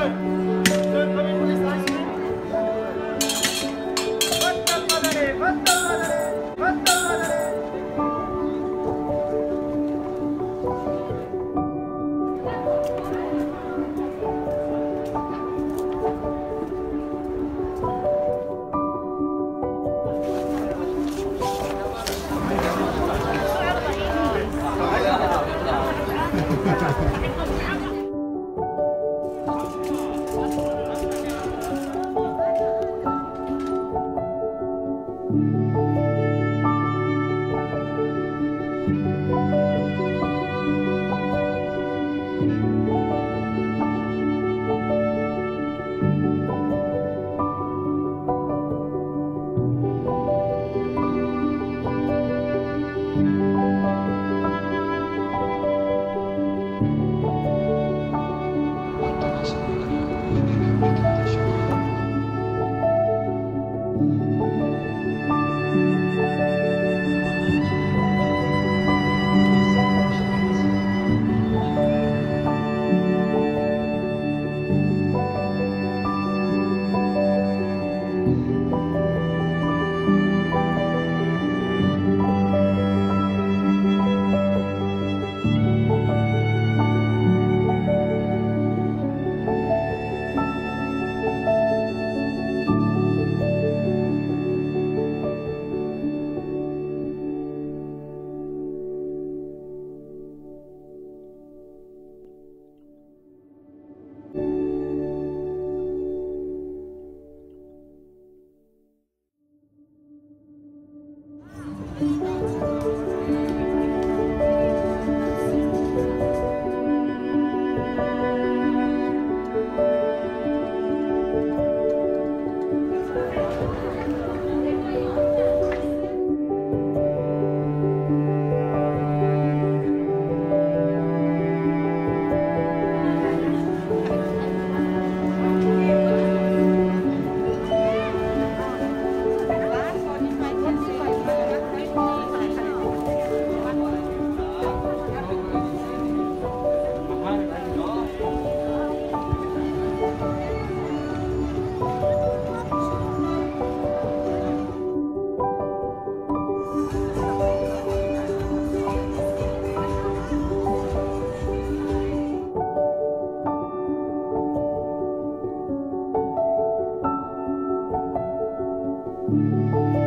对。Música